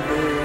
Amen.